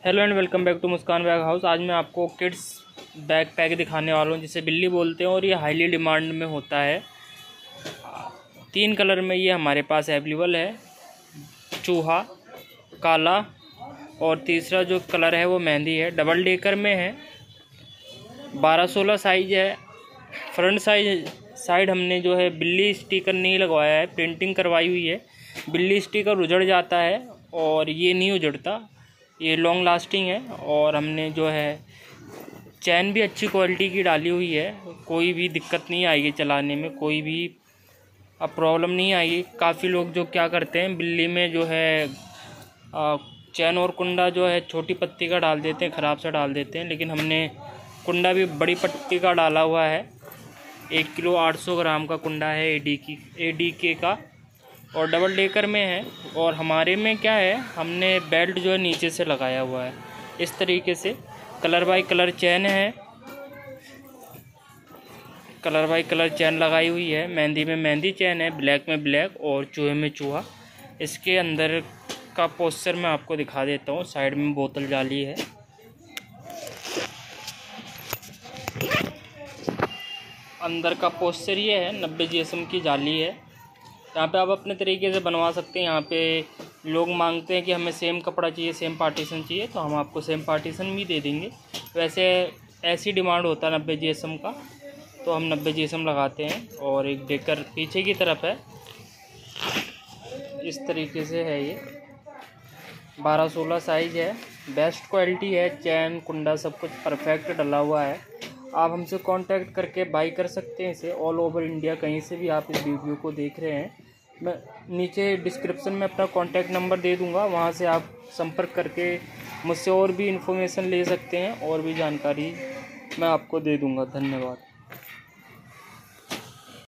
Hello and welcome back to Muskaan bag house. आज मैं आपको किड्स बैग पैक दिखाने वाला हूँ, जिसे बिल्ली बोलते हैं, और ये हाईली डिमांड में होता है। तीन कलर में ये हमारे पास अवेलेबल है, चूहा, काला, और तीसरा जो कलर है वो मेहंदी है। डबल डेकर में है, बारह सोलह साइज़ है, फ्रंट साइज़, साइड हमने जो है बिल्ली स्टिकर नहीं लगवाया है, प्रिंटिंग करवाई हुई है। बिल्ली स्टिकर उजड़ जाता है, और ये नहीं उजड़ता। ये लॉन्ग लास्टिंग है और हमने जो है, चैन भी अच्छी क्वालिटी की डाली हुई है। कोई भी दिक्कत नहीं आएगी चलाने में, कोई भी अब प्रॉब्लम नहीं आएगी। काफ़ी लोग जो क्या करते हैं, बिल्ली में जो है चैन और कुंडा जो है, छोटी पत्ती का डाल देते हैं, ख़राब सा डाल देते हैं। लेकिन हमने कुंडा भी बड़ी पत्ती का डाला हुआ है। एक किलो आठ सौ ग्राम का कुंडा है एडी की एडी के का। और डबल डेकर में है। और हमारे में क्या है, हमने बेल्ट जो है नीचे से लगाया हुआ है। इस तरीके से कलर बाई कलर चैन है। कलर बाई कलर चैन लगाई हुई है। मेहंदी में मेहंदी चैन है ब्लैक में ब्लैक और चूहे में चूहा। इसके अंदर का पोस्चर मैं आपको दिखा देता हूँ। साइड में बोतल जाली है। अंदर का पोस्चर ये है, नब्बे जी की जाली है। यहाँ पे आप अपने तरीके से बनवा सकते हैं। यहाँ पे लोग मांगते हैं कि हमें सेम कपड़ा चाहिए सेम पार्टीशन चाहिए तो हम आपको सेम पार्टीशन भी दे देंगे। वैसे ऐसी डिमांड होता है नब्बे जीएसएम का तो हम नब्बे जीएसएम लगाते हैं और एक डेकर पीछे की तरफ़ है। इस तरीके से है ये। बारह सोलह साइज़ है। बेस्ट क्वालिटी है, चैन, कुंडा सब कुछ परफेक्ट डला हुआ है। आप हमसे कांटेक्ट करके बाई कर सकते हैं इसे ऑल ओवर इंडिया कहीं से भी आप इस वीडियो को देख रहे हैं। मैं नीचे डिस्क्रिप्शन में अपना कांटेक्ट नंबर दे दूँगा, वहाँ से आप संपर्क करके मुझसे और भी इन्फॉर्मेशन ले सकते हैं और भी जानकारी मैं आपको दे दूँगा। धन्यवाद।